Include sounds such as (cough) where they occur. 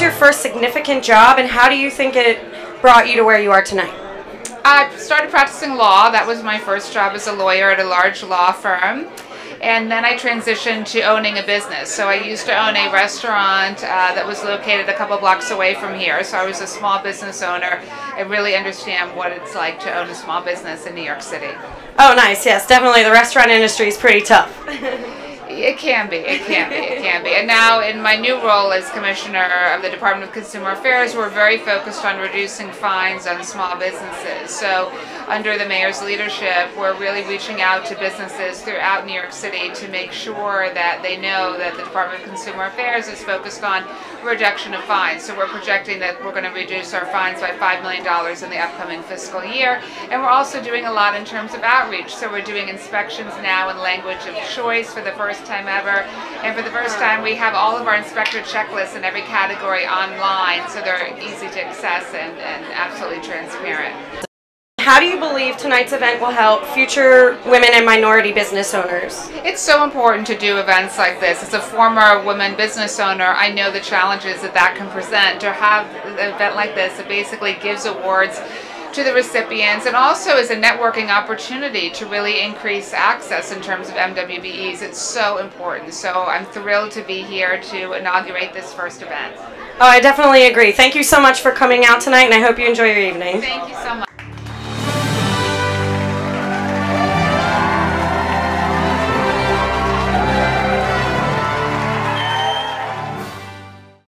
first significant job, and how do you think it brought you to where you are tonight? I started practicing law. That was my first job as a lawyer at a large law firm. And then I transitioned to owning a business. So I used to own a restaurant uh, that was located a couple blocks away from here. So I was a small business owner. I really understand what it's like to own a small business in New York City. Oh, nice. Yes, definitely. The restaurant industry is pretty tough. (laughs) It can be, it can be, it can be. And now, in my new role as Commissioner of the Department of Consumer Affairs, we're very focused on reducing fines on small businesses. So, under the mayor's leadership, we're really reaching out to businesses throughout New York City to make sure that they know that the Department of Consumer Affairs is focused on reduction of fines. So, we're projecting that we're going to reduce our fines by $5 million in the upcoming fiscal year. And we're also doing a lot in terms of outreach. So, we're doing inspections now in language of choice for the first time ever. And for the first time, we have all of our inspector checklists in every category online, so they're easy to access and, and absolutely transparent. How do you believe tonight's event will help future women and minority business owners? It's so important to do events like this. As a former woman business owner, I know the challenges that that can present. To have an event like this that basically gives awards to the recipients and also as a networking opportunity to really increase access in terms of MWBEs. It's so important. So I'm thrilled to be here to inaugurate this first event. Oh, I definitely agree. Thank you so much for coming out tonight, and I hope you enjoy your evening. Thank you so much.